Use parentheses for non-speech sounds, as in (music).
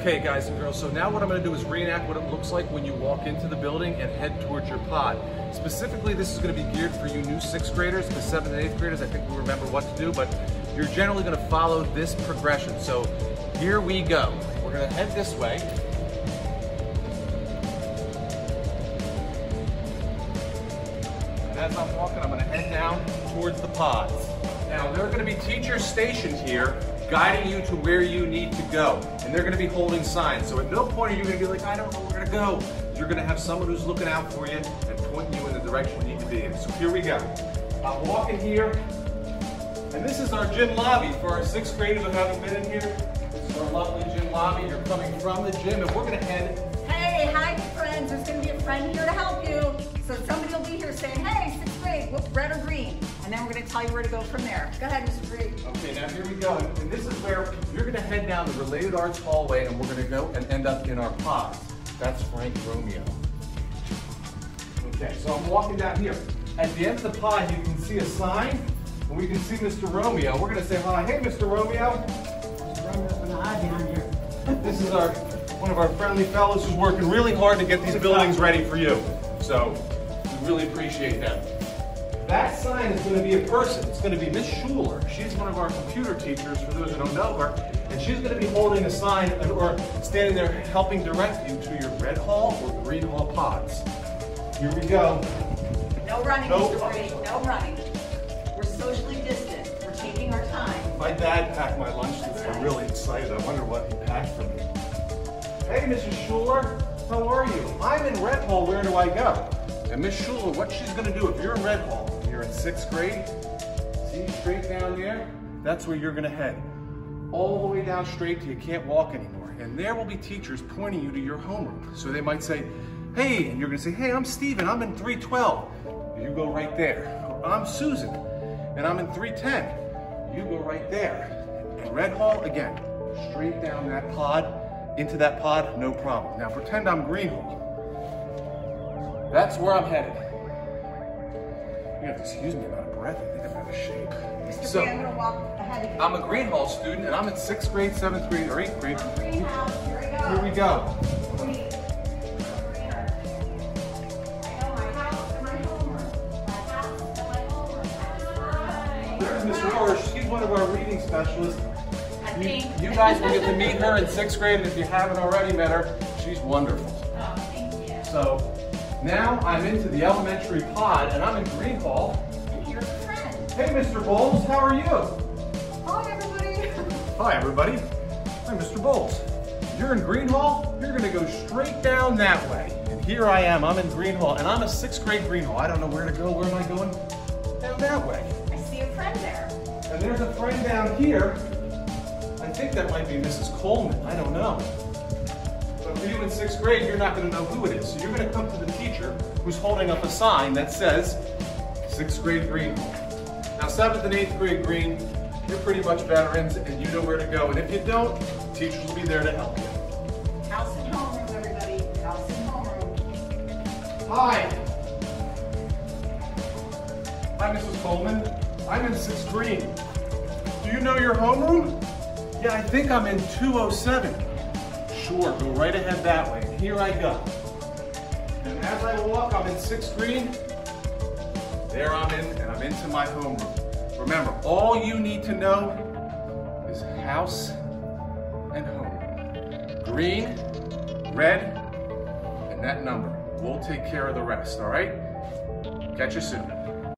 Okay, guys and girls, so now what I'm gonna do is reenact what it looks like when you walk into the building and head towards your pod. Specifically, this is gonna be geared for you new sixth graders, the seventh and eighth graders, I think we remember what to do, but you're generally gonna follow this progression. So here we go. We're gonna head this way. And as I'm walking, I'm gonna head down towards the pods. Now, there are gonna be teachers stationed here guiding you to where you need to go. And they're gonna be holding signs. So at no point are you gonna be like, I don't know where to go. You're gonna have someone who's looking out for you and pointing you in the direction you need to be in. So here we go. I'm walking here, and this is our gym lobby for our sixth graders who haven't been in here. This is our lovely gym lobby. You're coming from the gym, and we're gonna head Hey, hi friends. There's gonna be a friend here to help you. And then we're gonna tell you where to go from there. Go ahead, Mr. Green. Okay, now here we go. And this is where you're gonna head down the related arts hallway and we're gonna go and end up in our pods. That's Frank Romeo. Okay, so I'm walking down here. At the end of the pod, you can see a sign and we can see Mr. Romeo. We're gonna say hi. Hey, Mr. Romeo. This is our one of our friendly fellows who's working really hard to get these buildings ready for you. So we really appreciate that. That sign is going to be a person. It's going to be Miss Schuler. She's one of our computer teachers, for those who don't know her. And she's going to be holding a sign or standing there helping direct you to your red hall or green hall pods. Here we go. No running, No. Mr. Green. No running. We're socially distant. We're taking our time. My dad packed my lunch today. I'm really excited. I wonder what he packed for me. Hey, Mrs. Schuler. How are you? I'm in Red Hall. Where do I go? And Miss Schuler, what she's going to do, if you're in Red Hall, you're in sixth grade, see straight down there? That's where you're to head. All the way down straight till you can't walk anymore. And there will be teachers pointing you to your homeroom. So they might say, hey, and you're to say, hey, I'm Steven. I'm in 312. You go right there. I'm Susan, and I'm in 310. You go right there. And Red Hall, again, straight down that pod, into that pod, no problem. Now pretend I'm Green Hall. That's where I'm headed. You have to excuse me, I'm out of breath. I think I'm out of shape. Mr. So, I'm gonna walk ahead of you. I'm a Green Hall student, and I'm in sixth grade, seventh grade, or eighth grade. Greenhouse, here we go. Here we go. Green. Greener. I know my house and my homeroom. My house and my homeroom. There's Miss Warsh. She's one of our reading specialists. You, you guys will get to meet her in sixth grade, and if you haven't already met her, she's wonderful. Oh, thank you. So now I'm into the elementary pod, and I'm in Green Hall. And here's a friend. Hey, Mr. Bowles, how are you? Hi, everybody. (laughs) Hi, everybody. I'm Mr. Bowles. You're in Green Hall. You're going to go straight down that way. And here I am. I'm in Green Hall, and I'm a sixth grade Green Hall. I don't know where to go. Where am I going? Down that way. I see a friend there. And there's a friend down here. I think that might be Mrs. Coleman. I don't know. For you in sixth grade, you're not going to know who it is. So you're going to come to the teacher who's holding up a sign that says sixth grade green. Now, seventh and eighth grade green, you're pretty much veterans and you know where to go. And if you don't, teachers will be there to help you. House and homeroom, everybody. House and homeroom. Hi. Hi, Mrs. Coleman. I'm in sixth grade. Do you know your homeroom? Yeah, I think I'm in 207. Sure, go right ahead that way. Here I go. And as I walk, I'm in sixth green. There I'm in, and I'm into my homeroom. Remember, all you need to know is house and home. Green, red, and that number. We'll take care of the rest, all right? Catch you soon.